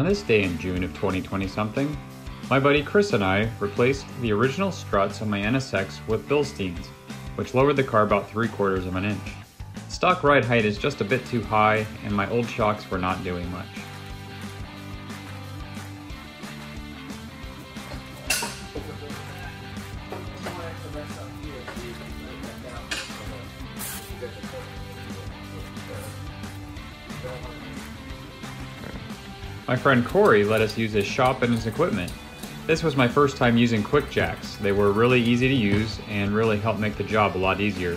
On this day in June of 2020 something, my buddy Chris and I replaced the original struts on my NSX with Bilsteins, which lowered the car about 3 quarters of an inch. Stock ride height is just a bit too high, and my old shocks were not doing much. My friend Corey let us use his shop and his equipment. This was my first time using QuickJacks. They were really easy to use and really helped make the job a lot easier.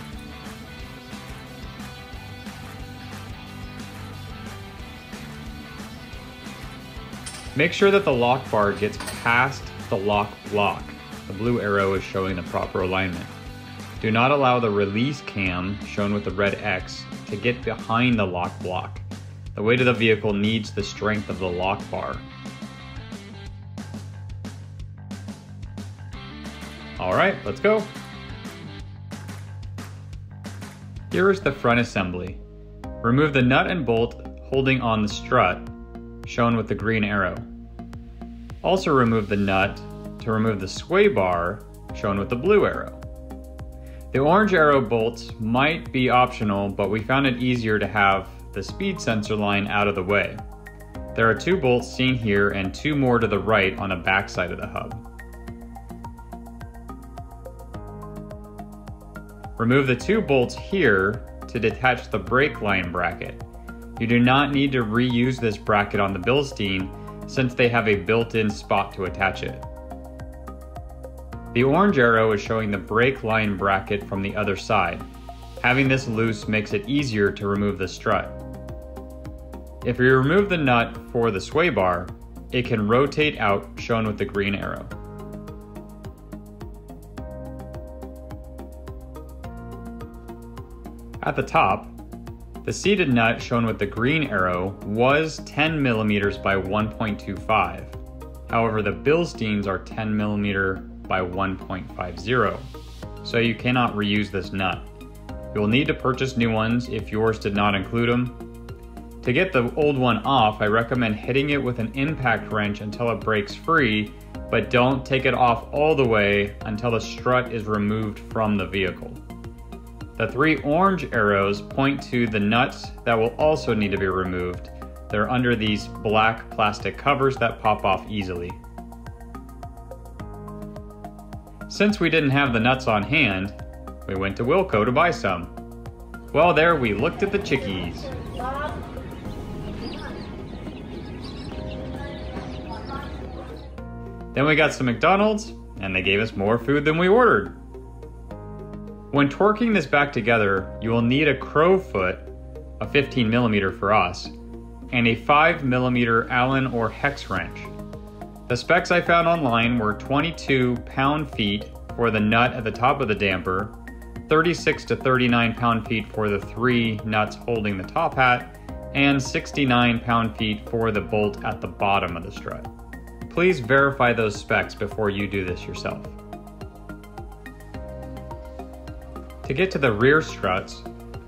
Make sure that the lock bar gets past the lock block. The blue arrow is showing the proper alignment. Do not allow the release cam, shown with the red X, to get behind the lock block. The weight of the vehicle needs the strength of the lock bar. Alright, let's go. Here is the front assembly. Remove the nut and bolt holding on the strut, shown with the green arrow. Also remove the nut to remove the sway bar, shown with the blue arrow. The orange arrow bolts might be optional, but we found it easier to have the speed sensor line out of the way. There are two bolts seen here and two more to the right on the back side of the hub. Remove the two bolts here to detach the brake line bracket. You do not need to reuse this bracket on the Bilstein since they have a built-in spot to attach it. The orange arrow is showing the brake line bracket from the other side. Having this loose makes it easier to remove the strut. If we remove the nut for the sway bar, it can rotate out shown with the green arrow. At the top, the seated nut shown with the green arrow was 10 millimeters by 1.25. However, the Bilsteins are 10 millimeter by 1.50, so you cannot reuse this nut. You will need to purchase new ones if yours did not include them, to get the old one off, I recommend hitting it with an impact wrench until it breaks free, but don't take it off all the way until the strut is removed from the vehicle. The three orange arrows point to the nuts that will also need to be removed. They're under these black plastic covers that pop off easily. Since we didn't have the nuts on hand, we went to Wilco to buy some. Well, there we looked at the chickies. Then we got some McDonald's, and they gave us more food than we ordered. When torquing this back together, you will need a crow foot, a 15 millimeter for us, and a 5 millimeter Allen or hex wrench. The specs I found online were 22 pound feet for the nut at the top of the damper, 36 to 39 pound feet for the three nuts holding the top hat, and 69 pound feet for the bolt at the bottom of the strut. Please verify those specs before you do this yourself. To get to the rear struts,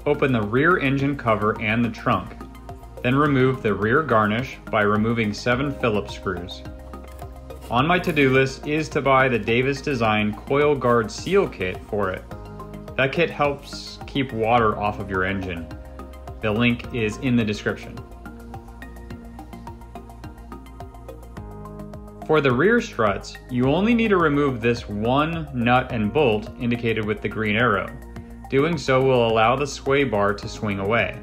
open the rear engine cover and the trunk. Then remove the rear garnish by removing 7 Phillips screws. On my to-do list is to buy the Davis Design Coil Guard Seal Kit for it. That kit helps keep water off of your engine. The link is in the description. For the rear struts, you only need to remove this one nut and bolt indicated with the green arrow. Doing so will allow the sway bar to swing away.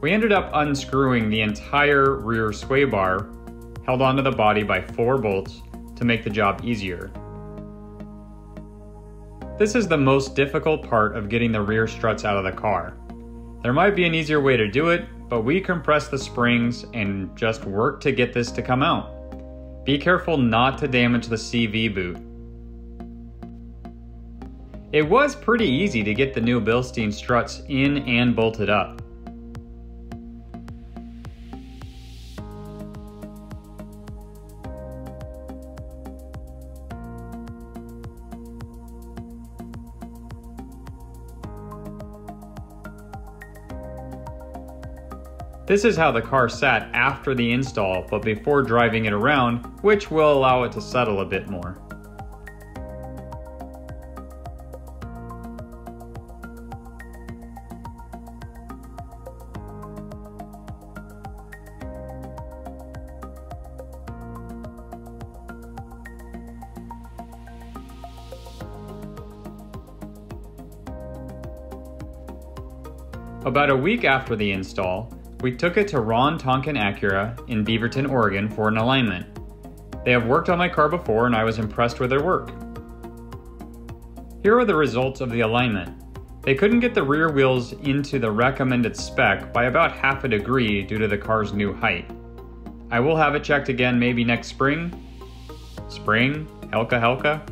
We ended up unscrewing the entire rear sway bar, held onto the body by four bolts to make the job easier. This is the most difficult part of getting the rear struts out of the car. There might be an easier way to do it, but we compress the springs and just work to get this to come out. Be careful not to damage the CV boot. It was pretty easy to get the new Bilstein struts in and bolted up. This is how the car sat after the install but before driving it around, which will allow it to settle a bit more. About a week after the install, we took it to Ron Tonkin Acura in Beaverton, Oregon for an alignment. They have worked on my car before and I was impressed with their work. Here are the results of the alignment. They couldn't get the rear wheels into the recommended spec by about half a degree due to the car's new height. I will have it checked again maybe next spring. Spring? Helka Helka?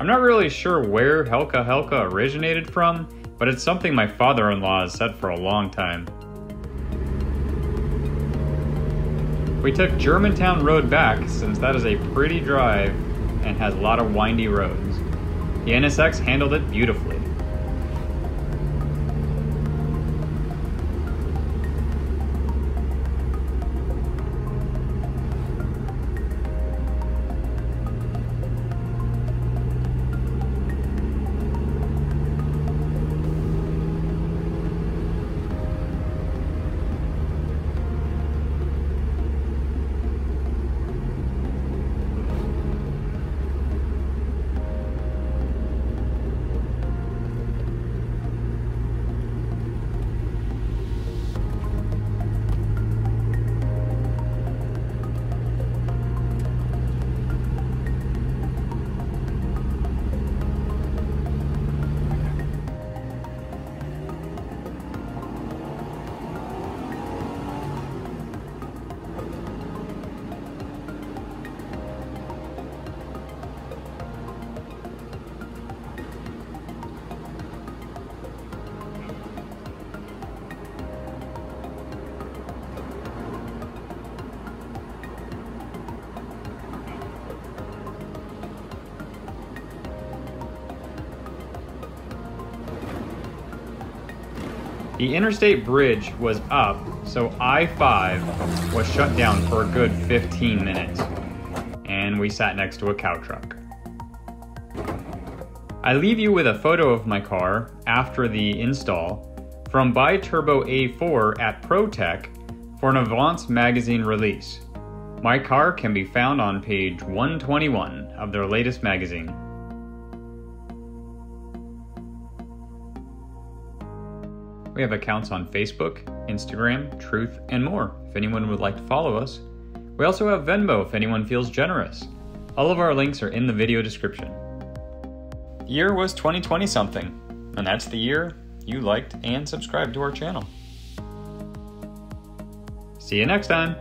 I'm not really sure where Helka Helka originated from, but it's something my father in law has said for a long time. We took Germantown Road back since that is a pretty drive and has a lot of windy roads. The NSX handled it beautifully. The interstate bridge was up, so I 5 was shut down for a good 15 minutes. And we sat next to a cow truck. I leave you with a photo of my car after the install from Bi-Turbo A4 at ProTech for an Avance magazine release. My car can be found on page 121 of their latest magazine. We have accounts on Facebook, Instagram, Truth, and more if anyone would like to follow us. We also have Venmo if anyone feels generous. All of our links are in the video description. The year was 2020 something, and that's the year you liked and subscribed to our channel. See you next time!